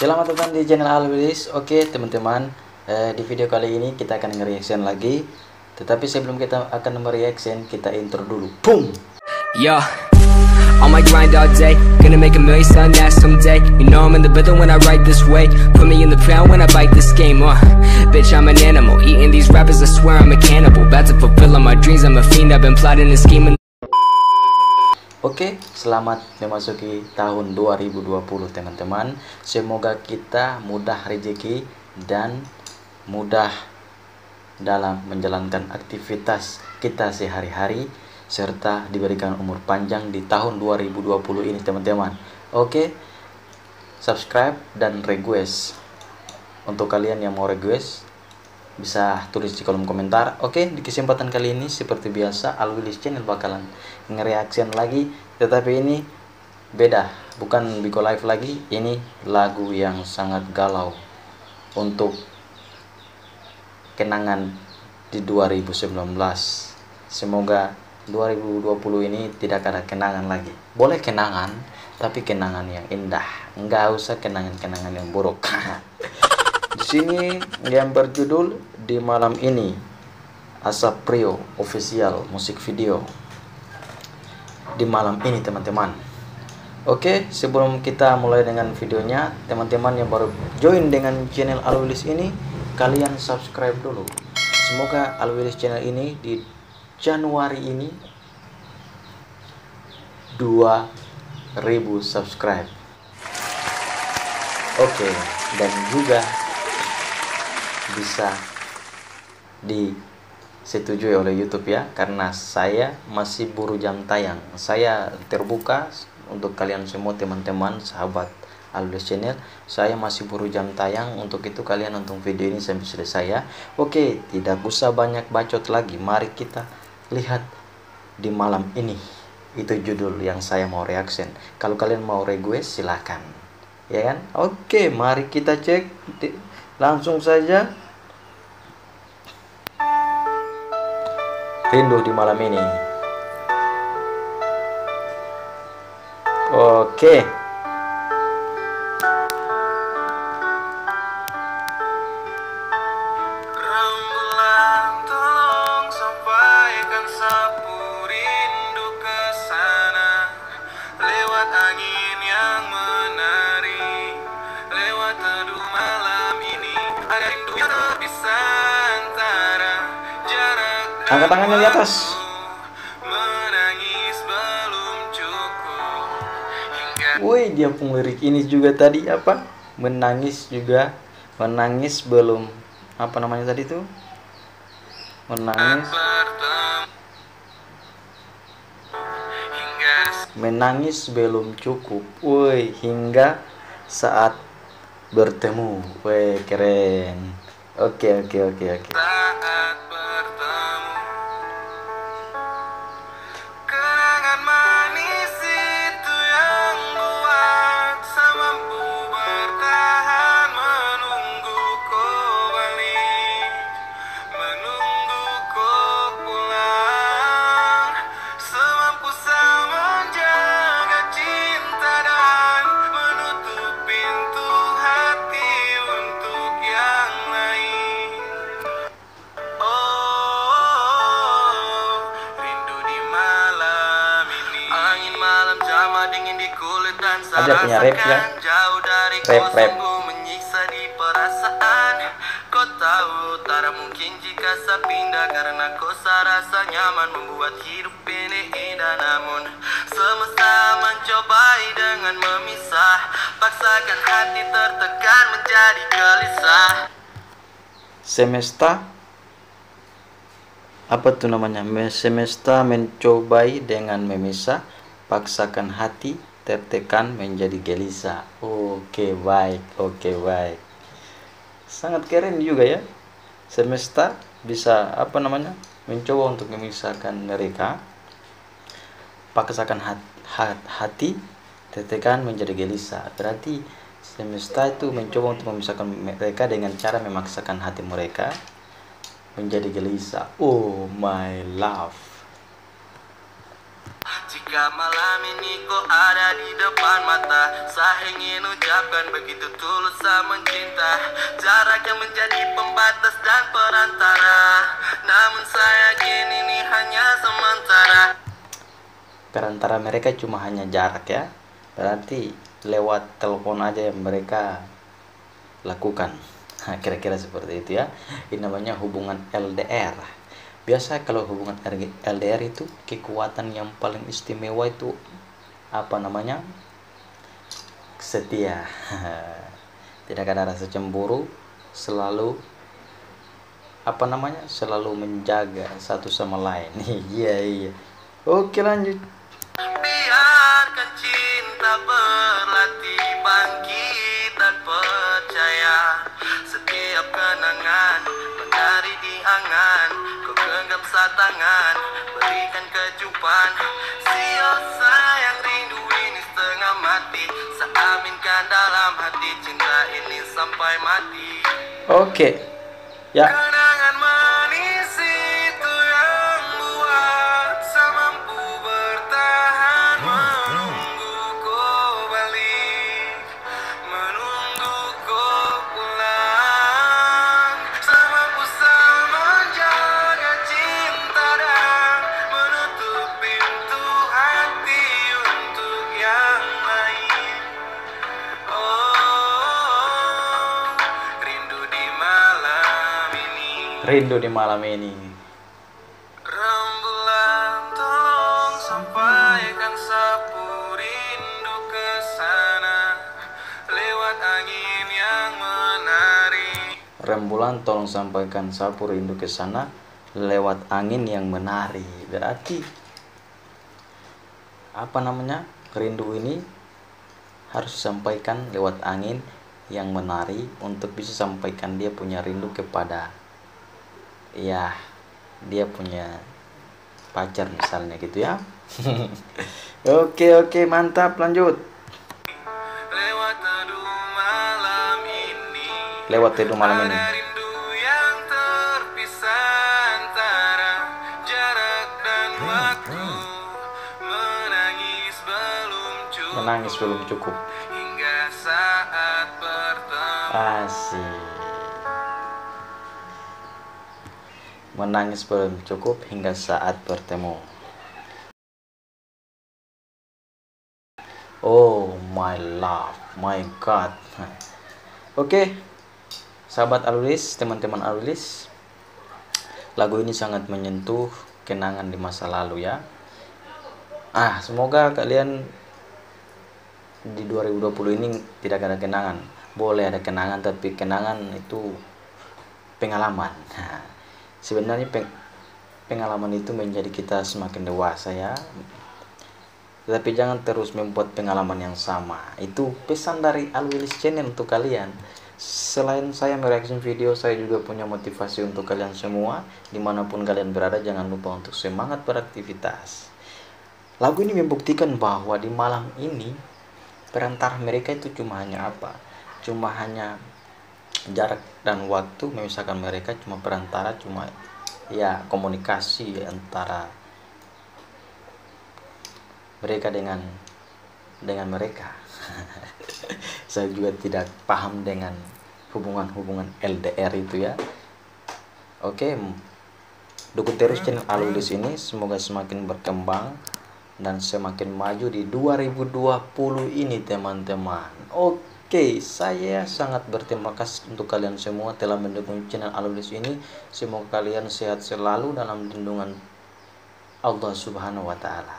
Selamat datang di channel Alwilis. Oke teman-teman, eh, di video kali ini kita akan nge-reaction lagi. Tetapi sebelum kita akan mereaction, kita intro dulu. Boom! Yo, on my grind all day, gonna make a million son that someday. You know I'm in the rhythm when I write this way. Put me in the pound when I bite this game. Uh, bitch, I'm an animal. Eating these rappers, I swear I'm a cannibal. About to fulfill all my dreams, I'm a fiend. I've been plotting and scheming. Oke, selamat memasuki tahun 2020 teman-teman. Semoga kita mudah rezeki dan mudah dalam menjalankan aktivitas kita sehari-hari serta diberikan umur panjang di tahun 2020 ini teman-teman. Oke, subscribe dan request. Untuk kalian yang mau request bisa tulis di kolom komentar. Oke, di kesempatan kali ini seperti biasa Alwilis Channel bakalan nge-reaction lagi, tetapi ini beda, bukan Biko Live lagi. Ini lagu yang sangat galau untuk kenangan di 2019. Semoga 2020 ini tidak ada kenangan lagi. Boleh kenangan, tapi kenangan yang indah. Enggak usah kenangan-kenangan yang buruk. Di sini yang berjudul di malam ini Asap Prio official musik video di malam ini teman-teman. Oke, sebelum kita mulai dengan videonya, teman-teman yang baru join dengan channel Alwilis ini, kalian subscribe dulu. Semoga Alwilis channel ini di Januari ini 2000 subscribe. Oke, dan juga bisa disetujui oleh YouTube ya karena saya masih buru jam tayang. Saya terbuka untuk kalian semua teman-teman sahabat Alves Channel. Saya masih buru jam tayang untuk itu kalian nonton video ini sampai selesai ya. Oke tidak usah banyak bacot lagi. Mari kita lihat di malam ini. Itu judul yang saya mau reaction. Kalau kalian mau request silahkan ya kan? Oke mari kita cek langsung saja rindu di malam ini. Oke. Rembulan Angkat tangannya di atas. Woi, dia penglirik ini juga tadi apa? Menangis juga. Menangis belum apa namanya tadi tuh? Menangis menangis belum cukup. Woi, hingga saat bertemu. Woi, keren. Oke, oke, oke, oke. Jama dingin di kulit dan saya punya rap ya? Jauh dari Rap, kau rap. sungguh menyiksa di perasaan. Kau tahu tak mungkin jika saya pindah Karena kau saya rasa nyaman membuat hidup ini indah. Namun semesta mencobai dengan memisah. Paksakan hati tertekan menjadi gelisah. Semesta? Apa tuh namanya? Me- semesta mencobai dengan memisah paksakan hati tertekan menjadi gelisah. Oke baik oke baik. Sangat keren juga ya. Semesta bisa apa namanya mencoba untuk memisahkan mereka. Paksakan hat- hat- hati tertekan menjadi gelisah. Berarti semesta itu mencoba untuk memisahkan mereka dengan cara memaksakan hati mereka menjadi gelisah. Oh my love Jika malam ini kau ada di depan mata Saya ingin ucapkan begitu tulus saya mencinta. Jarak yang menjadi pembatas dan perantara. Namun saya yakin ini hanya sementara. Perantara mereka cuma hanya jarak ya. Berarti lewat telepon aja yang mereka lakukan. Nah, kira-kira seperti itu ya. Ini namanya hubungan LDR biasa kalau hubungan LDR itu kekuatan yang paling istimewa itu apa namanya? Setia. Tidak ada rasa cemburu selalu apa namanya? Selalu menjaga satu sama lain. Iya iya. Oke lanjut. Biarkan cinta berlatih oke. Ya rindu di malam ini. Rembulan tolong sampaikan sapu rindu ke sana. Lewat angin yang menari. Rembulan tolong sampaikan sapu rindu ke sana lewat angin yang menari. Berarti apa namanya? Rindu ini harus disampaikan lewat angin yang menari untuk bisa sampaikan dia punya rindu kepada ya dia punya pacar misalnya gitu ya. Oke oke mantap lanjut. Lewat teduh malam ini lewat teduh malam ini. Menangis belum cukup. Menangis belum cukup. Hingga saat bertemu Asik. Menangis belum cukup hingga saat bertemu. Oh my love, my God. Oke, sahabat Alulis, teman-teman Alulis, lagu ini sangat menyentuh kenangan di masa lalu ya. Ah, semoga kalian di 2020 ini tidak ada kenangan. Boleh ada kenangan, tapi kenangan itu pengalaman. Sebenarnya peng- pengalaman itu menjadi kita semakin dewasa ya. Tapi jangan terus membuat pengalaman yang sama. Itu pesan dari Alwilis Channel untuk kalian. Selain saya mereaksi video, saya juga punya motivasi untuk kalian semua. Di mana pun kalian berada, jangan lupa untuk semangat beraktivitas. Lagu ini membuktikan bahwa di malam ini perantara mereka itu cuma hanya apa? Cuma hanya jarak dan waktu memisahkan mereka cuma perantara cuma ya komunikasi antara mereka dengan dengan mereka. Saya juga tidak paham dengan hubungan-hubungan LDR itu ya. Oke, dukung terus channel Alulis ini semoga semakin berkembang dan semakin maju di 2020 ini teman-teman. Oke, saya sangat berterima kasih untuk kalian semua telah mendukung channel Alulis ini. Semoga kalian sehat selalu dalam lindungan Allah Subhanahu wa taala.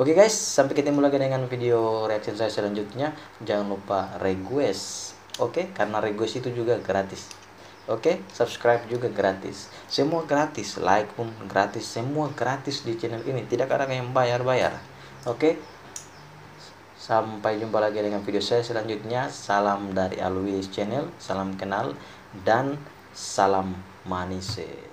Oke guys, sampai ketemu lagi dengan video reaction saya selanjutnya. Jangan lupa request. Oke, karena request itu juga gratis. Oke, subscribe juga gratis. Semua gratis, like pun gratis, semua gratis di channel ini. Tidak ada yang bayar-bayar. Oke. Sampai jumpa lagi dengan video saya selanjutnya. Salam dari Alwis Channel, salam kenal dan salam manise.